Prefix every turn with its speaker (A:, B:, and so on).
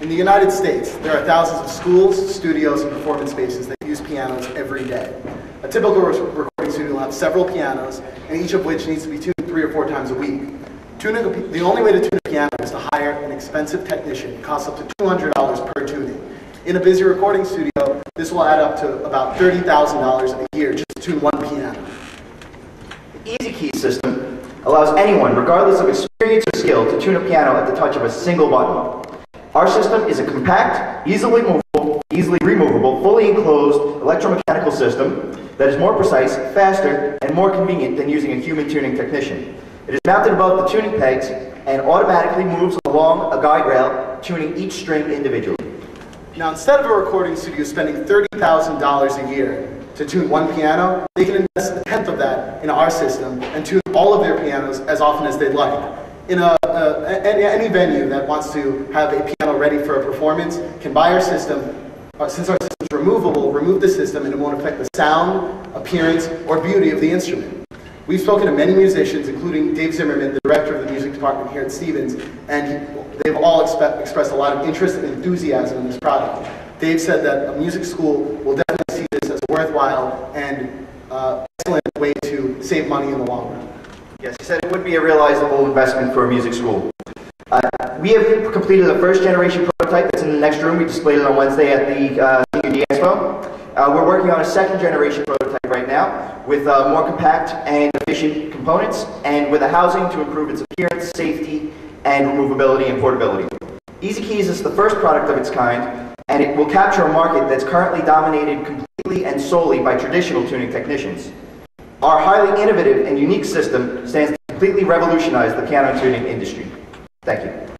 A: In the United States, there are thousands of schools, studios, and performance spaces that use pianos every day. A typical recording studio will have several pianos, and each of which needs to be tuned three or four times a week. Tuning the only way to tune a piano is to hire an expensive technician. It costs up to $200 per tuning. In a busy recording studio, this will add up to about $30,000 a year just to tune one piano.
B: The Easy Key system allows anyone, regardless of experience or skill, to tune a piano at the touch of a single button. Our system is a compact, easily movable, easily removable, fully enclosed electromechanical system that is more precise, faster, and more convenient than using a human tuning technician. It is mounted above the tuning pegs and automatically moves along a guide rail, tuning each string individually.
A: Now, instead of a recording studio spending $30,000 a year to tune one piano, they can invest a tenth of that in our system and tune all of their pianos as often as they'd like. In a, a, any, any venue that wants to have a piano ready for a performance can buy our system. Uh, since our system is removable, remove the system and it won't affect the sound, appearance, or beauty of the instrument. We've spoken to many musicians, including Dave Zimmerman, the director of the music department here at Stevens, and he, they've all expressed a lot of interest and enthusiasm in this product. Dave said that a music school will definitely see this as a worthwhile and uh, excellent way to save money in the long run.
B: Yes, he said it would be a realizable investment for a music school. Uh, we have completed the first generation prototype that's in the next room. We displayed it on Wednesday at the uh, Expo. Uh, we're working on a second generation prototype right now with uh, more compact and efficient components and with a housing to improve its appearance, safety, and removability and portability. Easy Keys is the first product of its kind, and it will capture a market that's currently dominated completely and solely by traditional tuning technicians. Our highly innovative and unique system stands to completely revolutionize the piano tuning industry. Thank you.